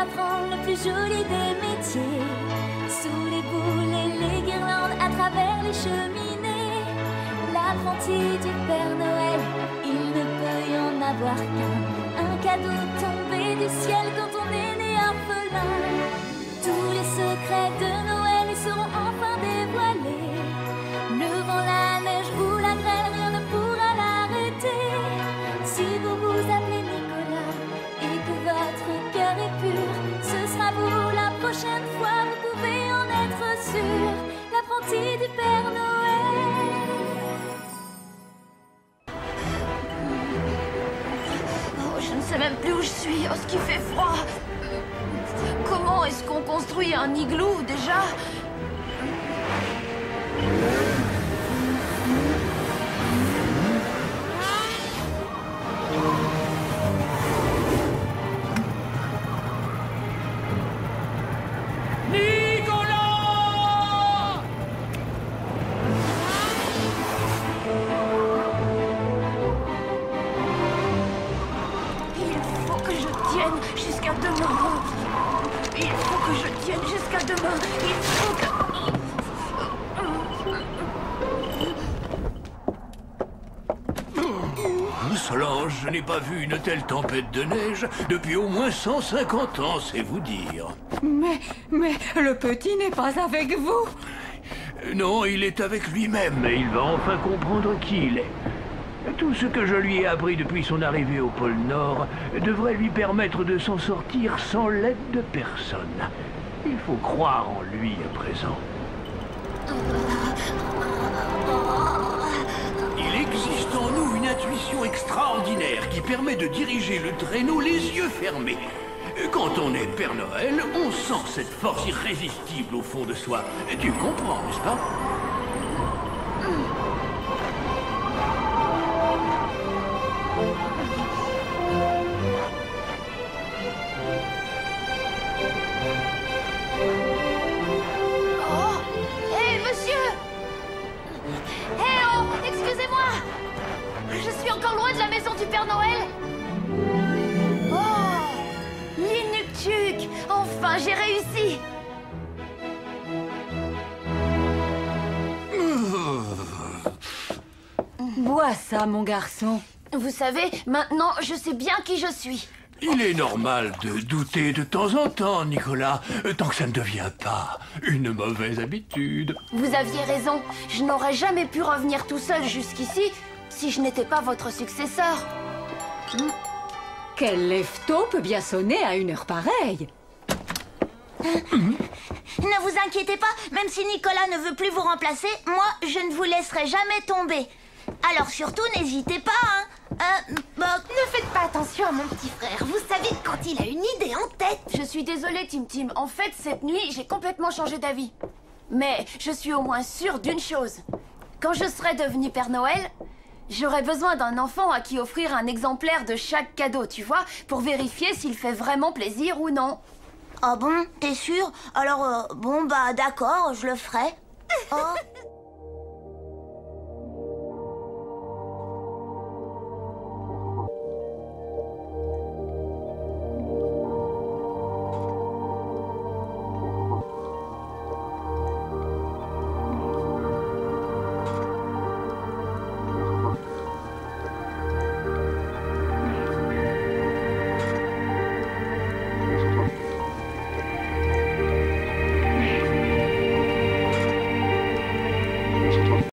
apprendre le plus joli des métiers. Sous les boules et les guirlandes, à travers les cheminées. L'apprenti du Père Noël, il ne peut y en avoir qu'un. Un cadeau tombé du ciel quand on est L'apprenti du Père Noël. Oh, je ne sais même plus où je suis. Oh, ce qui fait froid. Comment est-ce qu'on construit un igloo déjà? Que je tienne jusqu'à demain. Il faut que je tienne jusqu'à demain. Il faut que... Solange, je n'ai pas vu une telle tempête de neige depuis au moins 150 ans, c'est vous dire. Mais, mais le petit n'est pas avec vous. Non, il est avec lui-même et il va enfin comprendre qui il est. Tout ce que je lui ai appris depuis son arrivée au pôle Nord devrait lui permettre de s'en sortir sans l'aide de personne. Il faut croire en lui à présent. Il existe en nous une intuition extraordinaire qui permet de diriger le traîneau les yeux fermés. Quand on est Père Noël, on sent cette force irrésistible au fond de soi. Tu comprends, n'est-ce pas? J'ai réussi Bois ça, mon garçon. Vous savez, maintenant, je sais bien qui je suis. Il est normal de douter de temps en temps, Nicolas, tant que ça ne devient pas une mauvaise habitude. Vous aviez raison. Je n'aurais jamais pu revenir tout seul jusqu'ici si je n'étais pas votre successeur. Quel lève-tôt peut bien sonner à une heure pareille Ne vous inquiétez pas, même si Nicolas ne veut plus vous remplacer, moi, je ne vous laisserai jamais tomber. Alors surtout, n'hésitez pas, hein. Euh, bah, Ne faites pas attention à mon petit frère. Vous savez quand il a une idée en tête. Je suis désolée, Tim Tim. En fait, cette nuit, j'ai complètement changé d'avis. Mais je suis au moins sûre d'une chose. Quand je serai devenue Père Noël, j'aurai besoin d'un enfant à qui offrir un exemplaire de chaque cadeau, tu vois, pour vérifier s'il fait vraiment plaisir ou non. Ah bon, t'es sûr? Alors, euh, bon, bah d'accord, je le ferai. Oh.